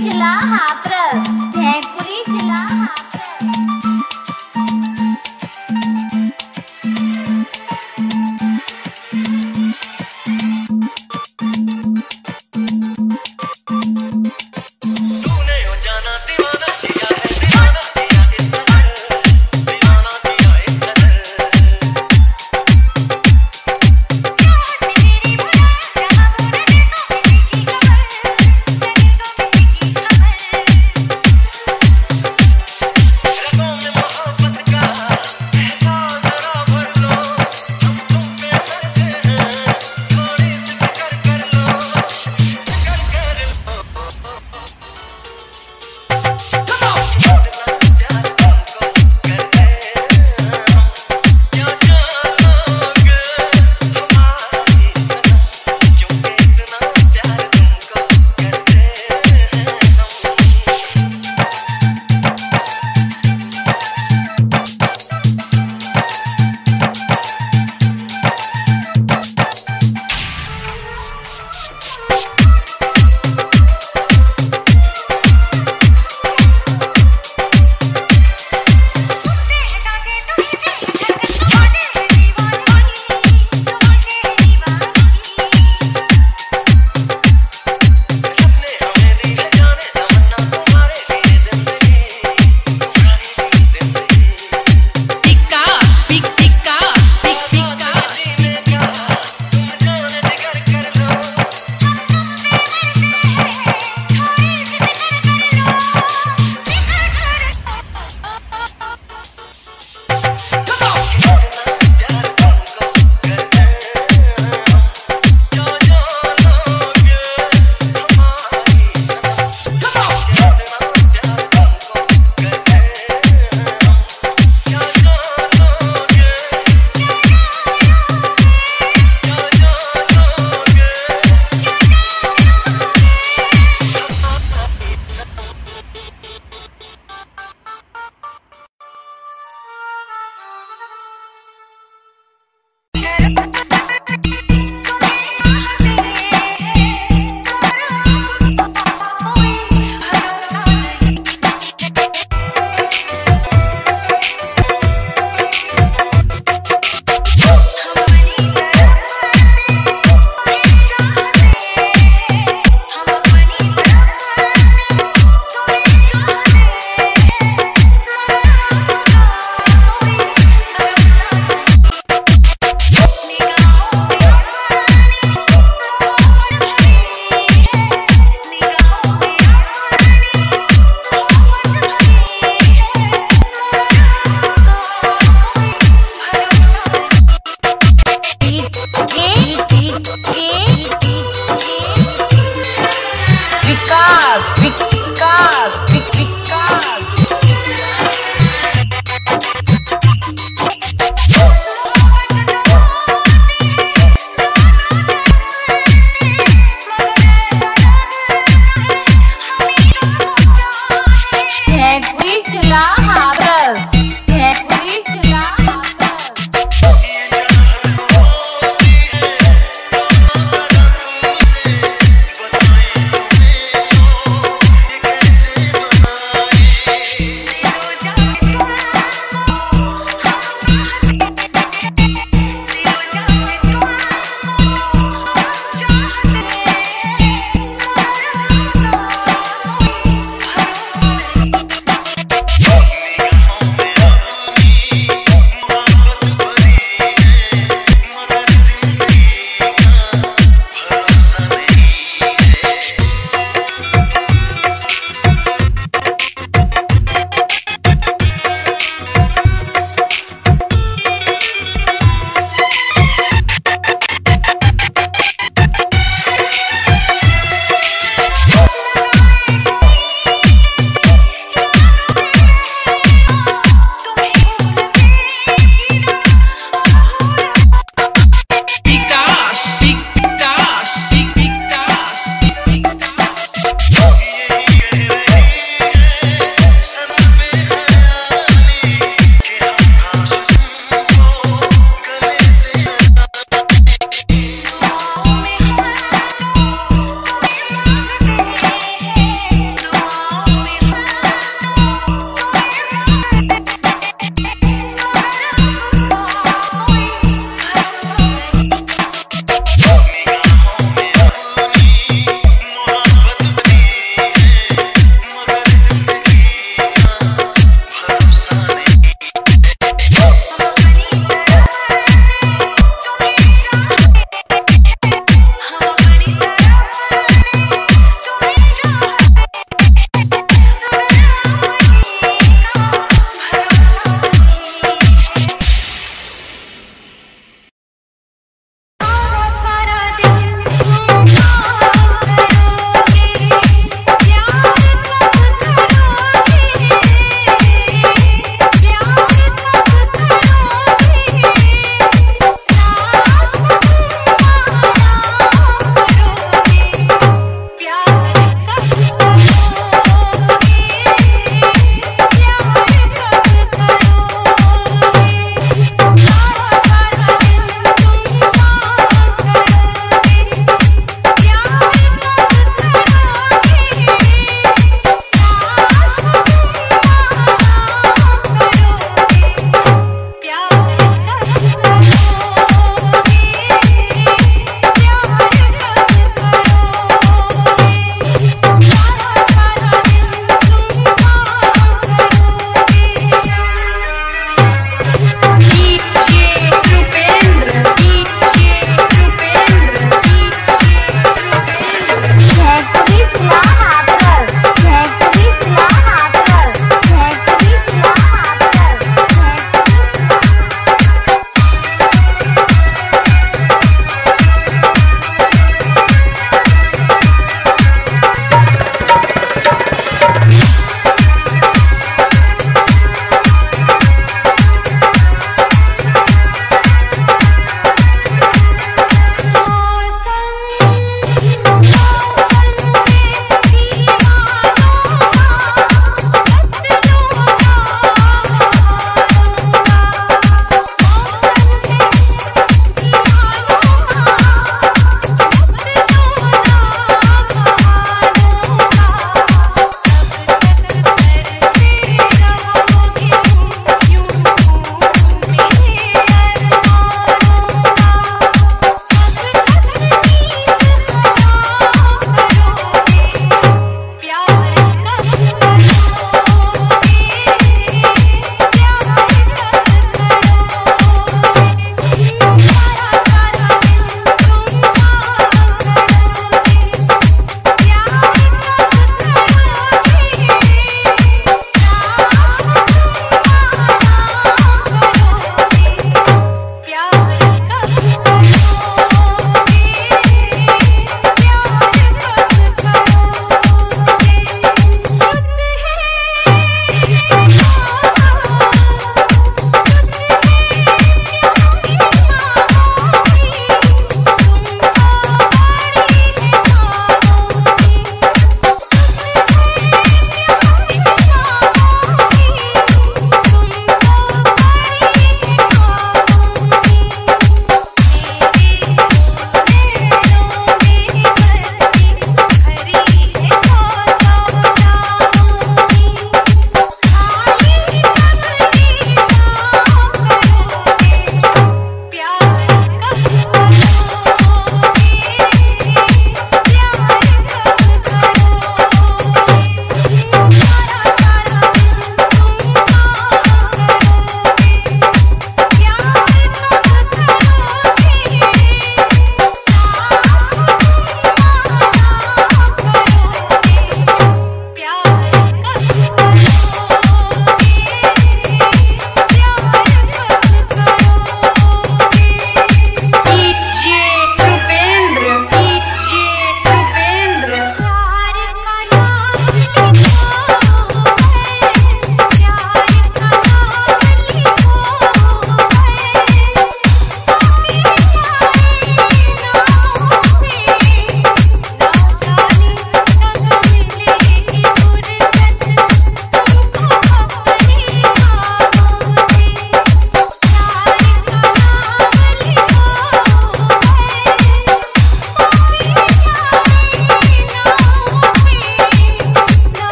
निचला हाथ रख